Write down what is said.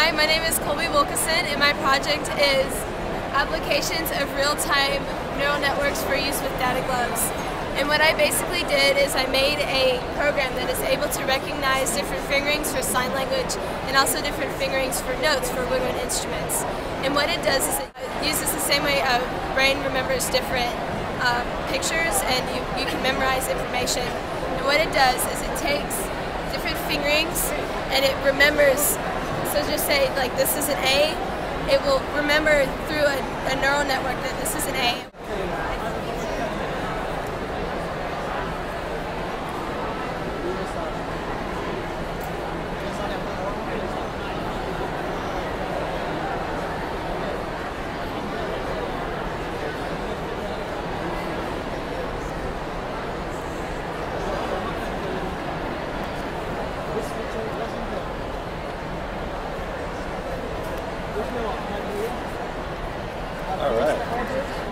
Hi, my name is Colby Wilkason, and my project is applications of real-time neural networks for use with data gloves. And what I basically did is I made a program that is able to recognize different fingerings for sign language and also different fingerings for notes for woodwind instruments. And what it does is it uses the same way a brain remembers different um, pictures and you, you can memorize information. And what it does is it takes different fingerings and it remembers just say like this is an A, it will remember through a, a neural network that this is an A. All right.